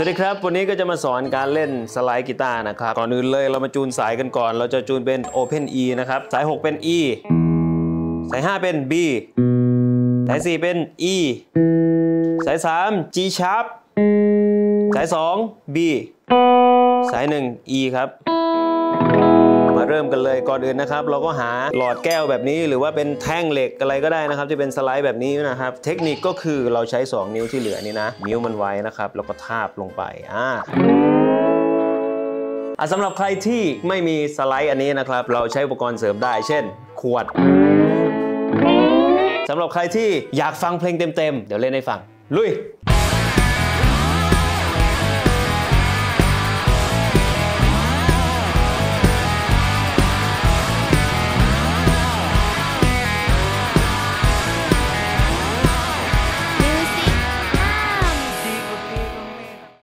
สวัสดีครับ วันนี้ก็จะมาสอนการเล่นสไลด์กีตาร์นะครับ ก่อนอื่นเลยเรามาจูนสายกันก่อน เราจะจูนเป็น Open E นะครับ สาย 6 เป็น E สาย 5 เป็น B สาย 4 เป็น E สาย 3 G sharp สาย 2 B สาย 1 E ครับ เริ่มกันเลยก่อนอื่นนะครับ เราก็หาหลอดแก้วแบบนี้ หรือว่าเป็นแท่งเหล็กอะไรก็ได้นะครับที่เป็นสไลด์แบบนี้นะครับ เทคนิคก็คือเราใช้ 2 นิ้วที่เหลือนี่นะ นิ้วมันไว้นะครับแล้วก็ทาบลงไปอ่าสำหรับใครที่ไม่มีสไลด์อันนี้นะครับ เราใช้อุปกรณ์เสริมได้ เช่น ขวดสำหรับใครที่อยากฟังเพลงเต็มๆ เดี๋ยวเล่นให้ฟัง ลุย